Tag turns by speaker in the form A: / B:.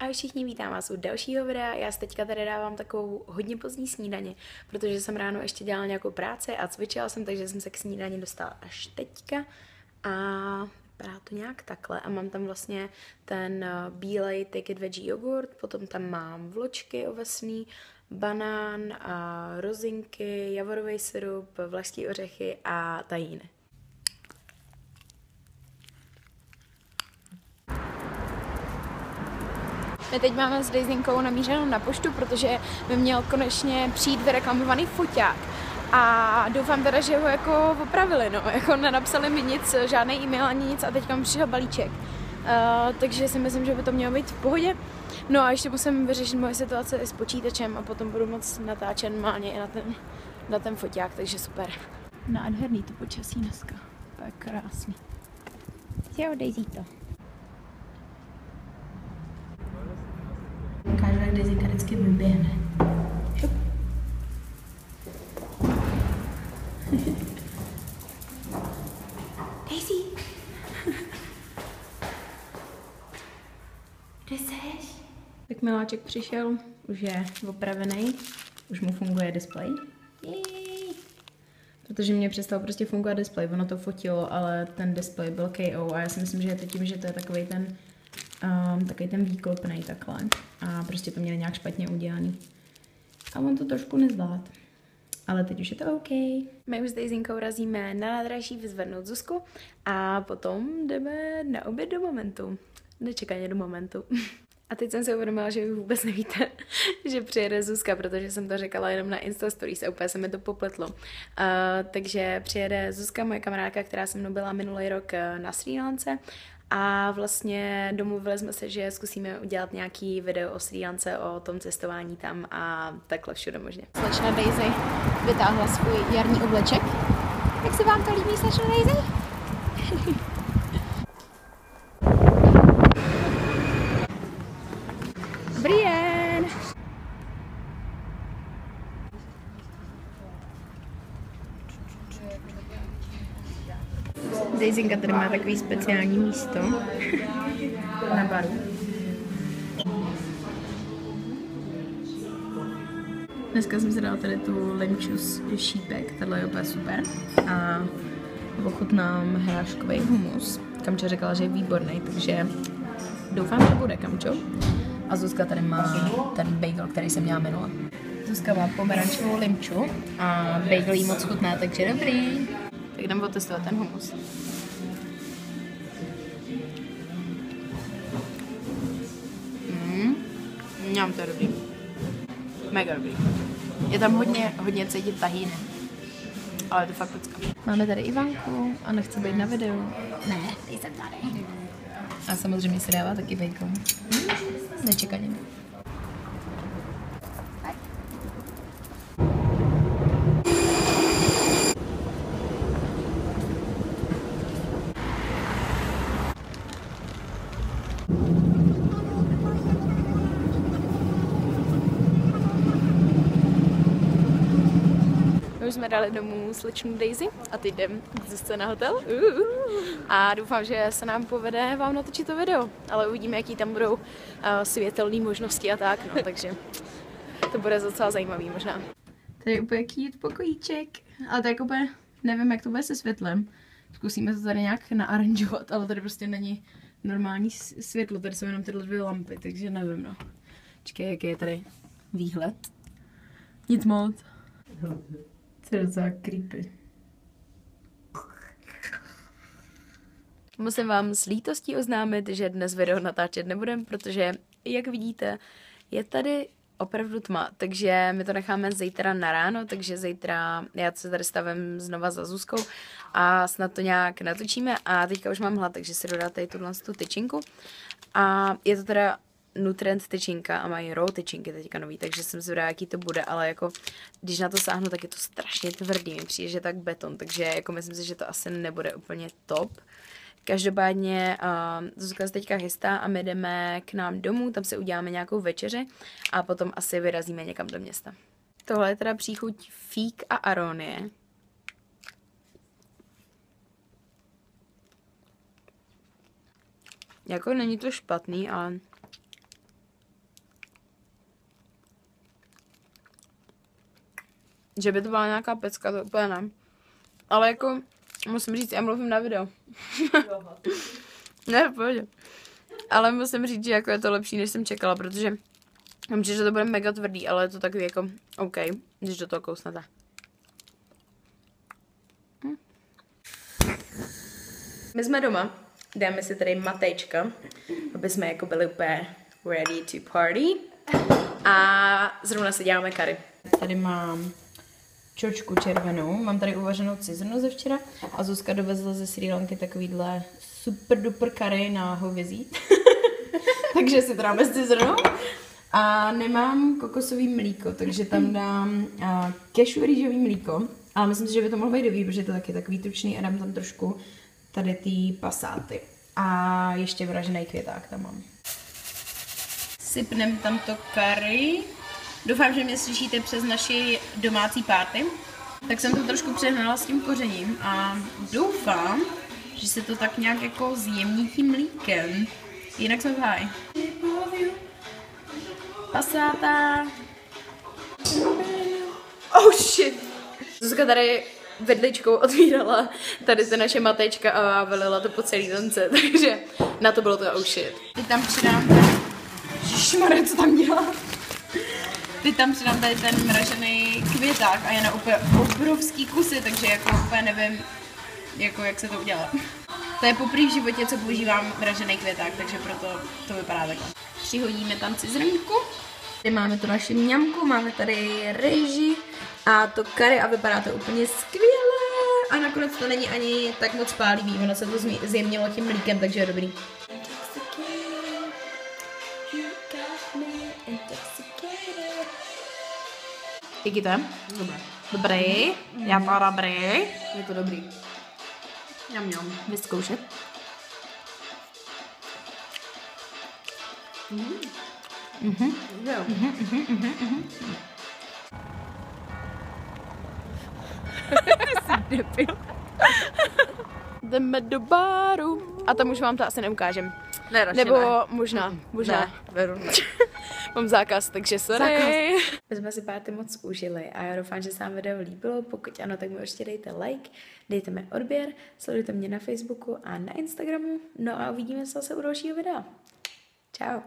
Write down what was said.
A: Ahoj všichni, vítám vás u dalšího videa. Já si teďka tady dávám takovou hodně pozdní snídaně, protože jsem ráno ještě dělala nějakou práci a cvičila jsem, takže jsem se k snídani dostala až teďka. A vypadá to nějak takhle. A mám tam vlastně ten eh, bílej Take It Veggie jogurt, potom tam mám vločky ovesný, banán, a rozinky, javorový syrup, vlašský ořechy a tajíny. My teď máme s Daisinkou namířenou na poštu, protože mi měl konečně přijít vyreklamovaný foťák. A doufám teda, že ho jako opravili, no, jako nenapsali mi nic, žádný e-mail ani nic a teďka mi přišel balíček. Uh, takže si myslím, že by to mělo být v pohodě. No a ještě musím vyřešit moje situace s počítačem a potom budu moc natáčet normálně i na ten, na ten foťák, takže super. Nádherný to počasí dneska, to je krásný. Jo, Daisy to. Daisyka vždycky vyběhne. Daisy! Kde seš? Tak miláček přišel, už je opravený, už mu funguje displej. Protože mě přestal prostě fungovat displej, ono to fotilo, ale ten displej byl KO a já si myslím, že je to tím, že to je takový ten um, takový ten výklopný takhle. A prostě to měli nějak špatně udělaný. A on to trošku nezvlád. Ale teď už je to OK. My už s Daisinkou razíme na nádraží vyzvednout Zuzku a potom jdeme na oběd do momentu. Nečekaně do momentu. A teď jsem si uvědomila, že vy vůbec nevíte, že přijede Zuzka, protože jsem to řekla jenom na Insta Stories a úplně se mi to popletlo. Uh, takže přijede Zuzka, moje kamarádka, která se mnou byla minulý rok eh, na Sri Lance a vlastně domluvili jsme se, že zkusíme udělat nějaký video o Sri Lance, o tom cestování tam a takhle všude možně. Slečna Daisy vytáhla svůj jarní obleček. Jak se vám to líbí, slečna Daisy? Dobrý den! Daisinka tady má takový speciální místo na baru. Dneska jsem si dala tady tu lemču z šípek, tato je úplně super. A ochutnám hráškový humus. Kamča řekla, že je výborný, takže doufám, že bude Kamčo. A Zuzka tady má ten bagel, který jsem měla minule. Zuzka má pomerančovou limču a bagel jí moc chutná, takže dobrý. Tak jdem otestovat ten humus. Mňam, to je dobrý. Mega dobrý. Je tam hodně, hodně cítit tahýny. Ale to fakt pecka. Máme tady Ivanku a nechce být na videu. Ne, nejsem tady. A samozřejmě se dává taky bacon. Nečekaně. Už jsme dali domů slečnu Daisy a teď jdem zase na hotel. A doufám, že se nám povede vám natočit to video, ale uvidíme, jaký tam budou uh, světelné možnosti a tak, no, takže to bude docela zajímavý možná. Tady je úplně cute pokojíček, ale tak úplně nevím, jak to bude se světlem. Zkusíme to tady nějak naaranžovat, ale tady prostě není normální světlo, tady jsou jenom tyhle dvě lampy, takže nevím, no. Čekaj, jaký je tady výhled. Nic moc. To je docela creepy. Musím vám s lítostí oznámit, že dnes video natáčet nebudem, protože, jak vidíte, je tady opravdu tma, takže my to necháme zítra na ráno, takže zítra já se tady stavím znova za Zuzkou a snad to nějak natočíme a teďka už mám hlad, takže si dodáte tady tuhle tu tyčinku a je to teda Nutrient tyčinka a mají raw tyčinky teďka nový, takže jsem zvědavá, jaký to bude, ale jako když na to sáhnu, tak je to strašně tvrdý, mi přijde, že tak beton, takže jako myslím si, že to asi nebude úplně top. Každopádně uh, Zuzka se teďka chystá a my jdeme k nám domů, tam si uděláme nějakou večeři a potom asi vyrazíme někam do města. Tohle je teda příchuť fík a aronie. Jako není to špatný, ale
B: Že by to byla nějaká pecka, to úplně ne. Ale jako, musím říct, já mluvím na video. ne, v pohodě. Ale musím říct, že jako je to lepší, než jsem čekala, protože mám že to bude mega tvrdý, ale je to takový jako OK, když do toho kousnete. Hm. My jsme doma, dáme si tady matečka, aby jsme jako byli úplně ready to party. A zrovna si děláme kary.
A: Tady mám čočku červenou, mám tady uvařenou cizrnu ze včera a Zuzka dovezla ze Sri Lanky takovýhle super duper kary na hovězí. takže si dáme s cizrnou. A nemám kokosový mlíko, takže tam dám kešu rýžový mlíko. Ale myslím si, že by to mohlo být dobrý, protože to taky takový tučný a dám tam trošku tady ty pasáty. A ještě vražený květák tam mám. Sypnem tam to curry. Doufám, že mě slyšíte přes naši domácí párty. Tak jsem to trošku přehnala s tím kořením a doufám, že se to tak nějak jako zjemní tím mlíkem. Jinak jsem v háji. Pasáta.
B: Oh shit! Zuzka tady vedličkou otvírala tady se naše matečka a vylila to po celý tance, takže na to bylo to oh shit.
A: Teď tam přidám Ježišmarja, co tam dělá? Teď tam přidám tady ten mražený květák a je na úplně obrovský kusy, takže jako úplně nevím, jako jak se to udělá. To je poprvé v životě, co používám mražený květák, takže proto to vypadá takhle. Přihodíme tam cizrnku. Tady máme tu naši mňamku, máme tady rejži a to kary a vypadá to úplně skvěle. A nakonec to není ani tak moc pálivý, ono se to zjemnilo tím mlíkem, takže je dobrý.
B: Díky to?
A: Dobré.
B: Dobrý, já to dobrý.
A: Je to dobrý.
B: Jam, jam.
A: Vyzkoušet.
B: Mhm. Jo. Jdeme do baru. A tam už vám to asi neukážem.
A: Ne, radši
B: Nebo
A: ne.
B: možná, možná.
A: Ne, veru ne.
B: Mám zákaz, takže sorry.
A: Zákaz.
B: My jsme si párty moc užili a já doufám, že se vám video líbilo. Pokud ano, tak mi určitě dejte like, dejte mi odběr, sledujte mě na Facebooku a na Instagramu. No a uvidíme se zase u dalšího videa. Ciao.